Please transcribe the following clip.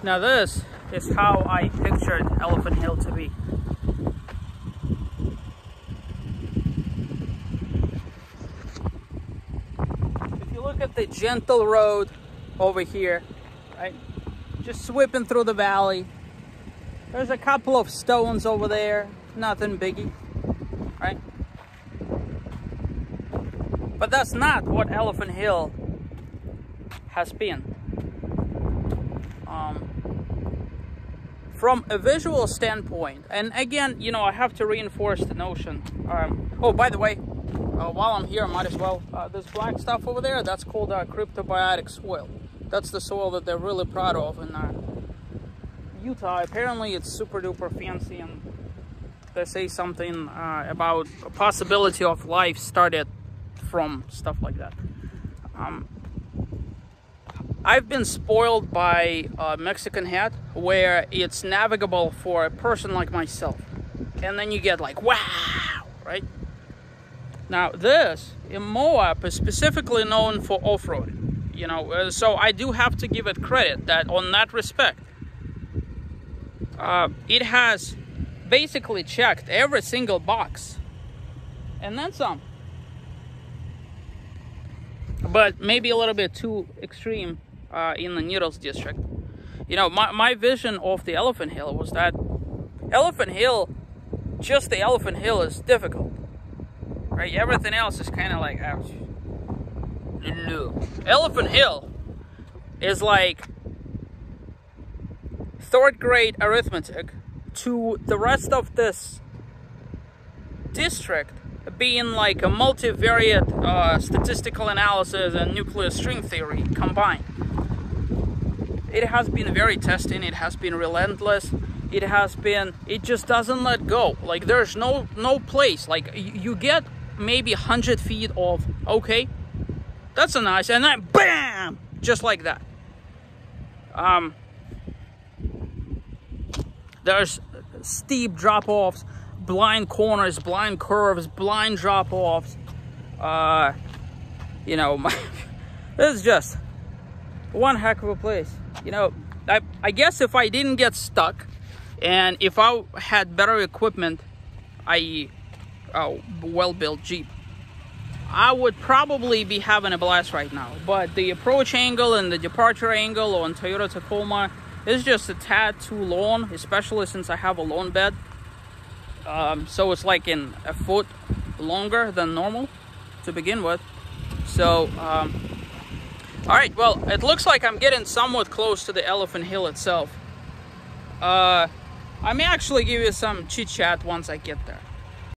Now this is how I pictured Elephant Hill to be. If you look at the gentle road over here, right? Just sweeping through the valley. There's a couple of stones over there, nothing biggie, right? But that's not what Elephant Hill has been. Um, from a visual standpoint, and again, you know, I have to reinforce the notion. Um, oh, by the way, uh, while I'm here, I might as well. Uh, this black stuff over there, that's called uh, cryptobiotic soil. That's the soil that they're really proud of in uh, Utah. Apparently, it's super duper fancy, and they say something uh, about a possibility of life started from stuff like that. Um, I've been spoiled by a Mexican hat where it's navigable for a person like myself. And then you get like, wow, right? Now, this in Moab is specifically known for off roading, you know, uh, so I do have to give it credit that on that respect, uh, it has basically checked every single box and then some but maybe a little bit too extreme uh, in the Needles district. You know, my, my vision of the Elephant Hill was that Elephant Hill, just the Elephant Hill is difficult, right? Everything else is kind of like, ouch. No. Elephant Hill is like third grade arithmetic to the rest of this district being like a multivariate uh, statistical analysis and nuclear string theory combined. It has been very testing, it has been relentless, it has been, it just doesn't let go. Like there's no, no place, like you get maybe 100 feet of, okay, that's a nice, and then BAM! Just like that. Um, there's steep drop-offs blind corners, blind curves, blind drop offs. Uh, you know, my, is just one heck of a place. You know, I, I guess if I didn't get stuck and if I had better equipment, i.e., a well built Jeep, I would probably be having a blast right now. But the approach angle and the departure angle on Toyota Tacoma is just a tad too long, especially since I have a long bed um, so it's like in a foot longer than normal to begin with so um, all right well it looks like I'm getting somewhat close to the elephant hill itself. Uh, I may actually give you some chit chat once I get there